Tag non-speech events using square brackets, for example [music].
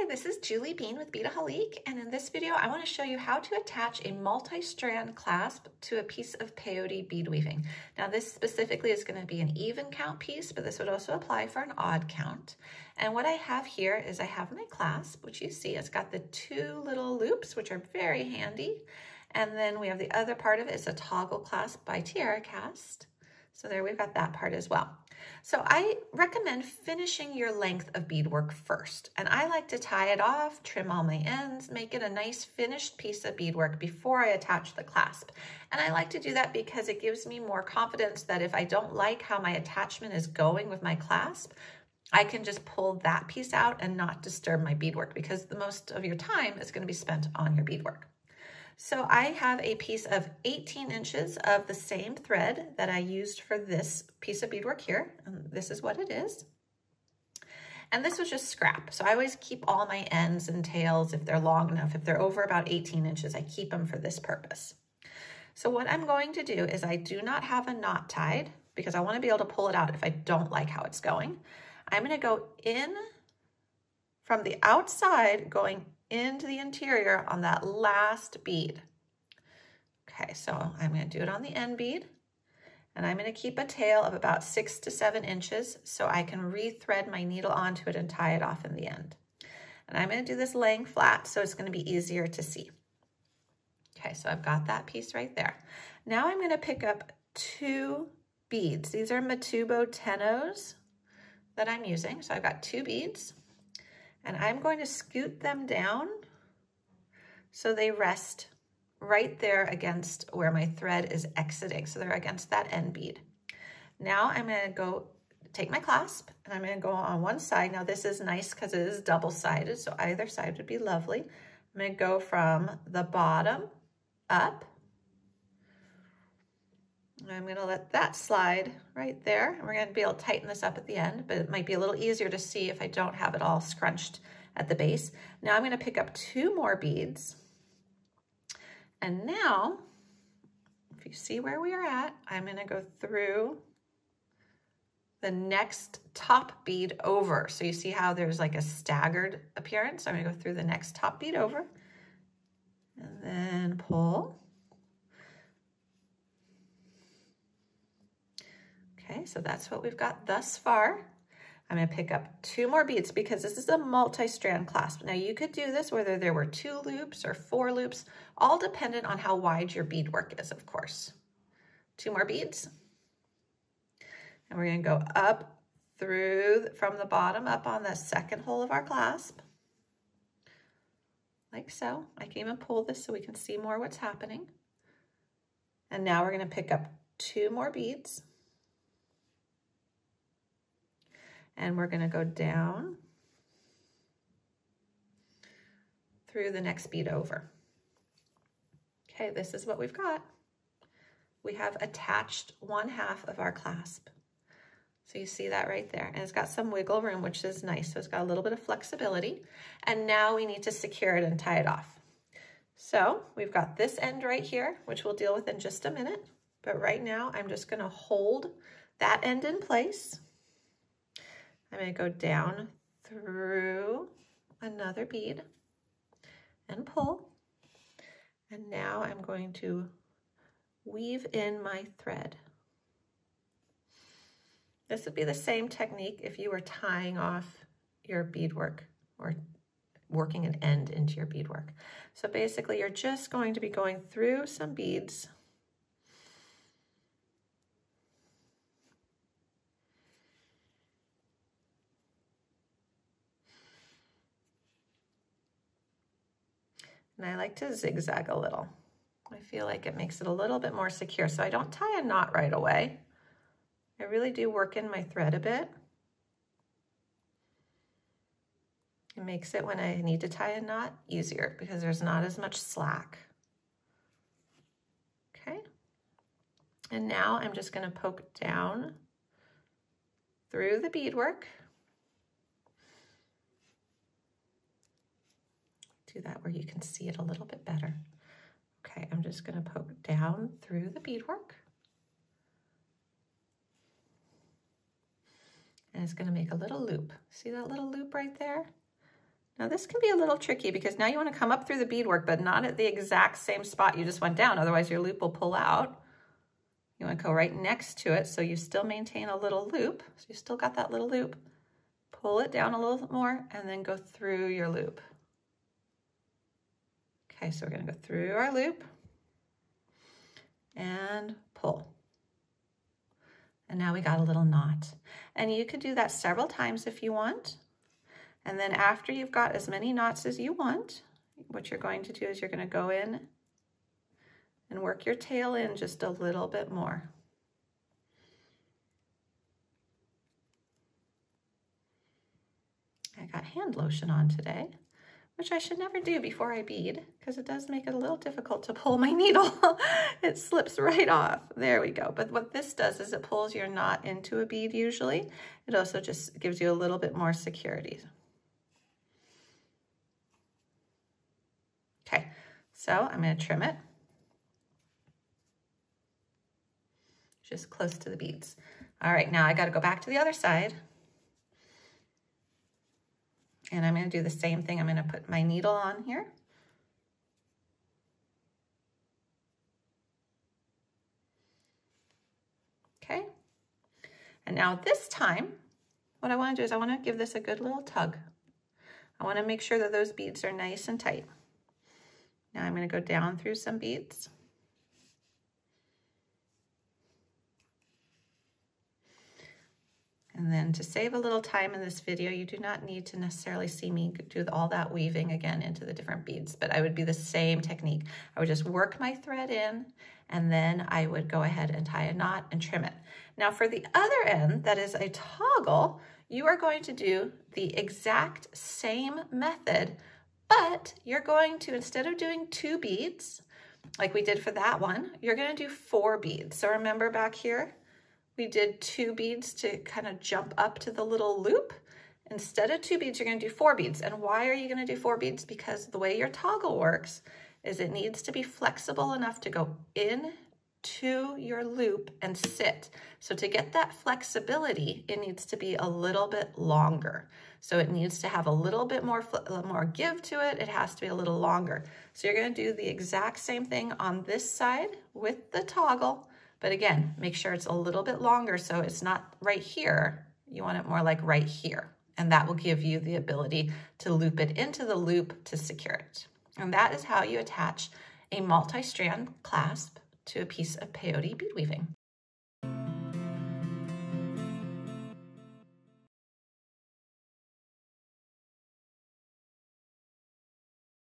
Hi, this is Julie Bean with Beadaholique, and in this video I want to show you how to attach a multi-strand clasp to a piece of peyote bead weaving. Now this specifically is going to be an even count piece, but this would also apply for an odd count. And what I have here is I have my clasp, which you see it's got the two little loops, which are very handy. And then we have the other part of it is a toggle clasp by TierraCast. So there we've got that part as well. So I recommend finishing your length of beadwork first. And I like to tie it off, trim all my ends, make it a nice finished piece of beadwork before I attach the clasp. And I like to do that because it gives me more confidence that if I don't like how my attachment is going with my clasp, I can just pull that piece out and not disturb my beadwork because the most of your time is gonna be spent on your beadwork. So I have a piece of 18 inches of the same thread that I used for this piece of beadwork here. And this is what it is. And this was just scrap. So I always keep all my ends and tails if they're long enough. If they're over about 18 inches, I keep them for this purpose. So what I'm going to do is I do not have a knot tied because I want to be able to pull it out if I don't like how it's going. I'm going to go in from the outside going into the interior on that last bead. Okay, so I'm gonna do it on the end bead and I'm gonna keep a tail of about six to seven inches so I can rethread my needle onto it and tie it off in the end. And I'm gonna do this laying flat so it's gonna be easier to see. Okay, so I've got that piece right there. Now I'm gonna pick up two beads. These are Matubo Tenos that I'm using. So I've got two beads and I'm going to scoot them down so they rest right there against where my thread is exiting. So they're against that end bead. Now I'm gonna go take my clasp and I'm gonna go on one side. Now this is nice because it is double-sided, so either side would be lovely. I'm gonna go from the bottom up. I'm gonna let that slide right there. We're gonna be able to tighten this up at the end, but it might be a little easier to see if I don't have it all scrunched at the base. Now I'm gonna pick up two more beads. And now, if you see where we are at, I'm gonna go through the next top bead over. So you see how there's like a staggered appearance? I'm gonna go through the next top bead over and then pull. Okay, so that's what we've got thus far. I'm gonna pick up two more beads because this is a multi-strand clasp. Now you could do this whether there were two loops or four loops, all dependent on how wide your beadwork is, of course. Two more beads. And we're gonna go up through, from the bottom up on the second hole of our clasp. Like so. I can even pull this so we can see more what's happening. And now we're gonna pick up two more beads. And we're gonna go down through the next bead over. Okay, this is what we've got. We have attached one half of our clasp. So you see that right there. And it's got some wiggle room, which is nice. So it's got a little bit of flexibility. And now we need to secure it and tie it off. So we've got this end right here, which we'll deal with in just a minute. But right now, I'm just gonna hold that end in place. I'm going to go down through another bead and pull. And now I'm going to weave in my thread. This would be the same technique if you were tying off your beadwork or working an end into your beadwork. So basically you're just going to be going through some beads And I like to zigzag a little. I feel like it makes it a little bit more secure. So I don't tie a knot right away. I really do work in my thread a bit. It makes it when I need to tie a knot easier because there's not as much slack. Okay. And now I'm just gonna poke down through the beadwork that where you can see it a little bit better. Okay, I'm just gonna poke down through the beadwork. And it's gonna make a little loop. See that little loop right there? Now this can be a little tricky because now you want to come up through the beadwork, but not at the exact same spot you just went down. Otherwise your loop will pull out. You want to go right next to it so you still maintain a little loop. So you still got that little loop. Pull it down a little bit more and then go through your loop. Okay, so we're going to go through our loop and pull. And now we got a little knot. And you could do that several times if you want. And then after you've got as many knots as you want, what you're going to do is you're going to go in and work your tail in just a little bit more. I got hand lotion on today which I should never do before I bead because it does make it a little difficult to pull my [laughs] needle. it slips right off. There we go. But what this does is it pulls your knot into a bead usually. It also just gives you a little bit more security. Okay, so I'm going to trim it. Just close to the beads. All right, now I got to go back to the other side. And I'm going to do the same thing. I'm going to put my needle on here. Okay. And now this time, what I want to do is I want to give this a good little tug. I want to make sure that those beads are nice and tight. Now I'm going to go down through some beads. And then to save a little time in this video, you do not need to necessarily see me do all that weaving again into the different beads, but I would be the same technique. I would just work my thread in and then I would go ahead and tie a knot and trim it. Now for the other end, that is a toggle, you are going to do the exact same method, but you're going to, instead of doing two beads, like we did for that one, you're gonna do four beads. So remember back here, we did two beads to kind of jump up to the little loop. Instead of two beads, you're gonna do four beads. And why are you gonna do four beads? Because the way your toggle works is it needs to be flexible enough to go in to your loop and sit. So to get that flexibility, it needs to be a little bit longer. So it needs to have a little bit more, more give to it. It has to be a little longer. So you're gonna do the exact same thing on this side with the toggle, but again, make sure it's a little bit longer so it's not right here. You want it more like right here. And that will give you the ability to loop it into the loop to secure it. And that is how you attach a multi-strand clasp to a piece of peyote bead weaving.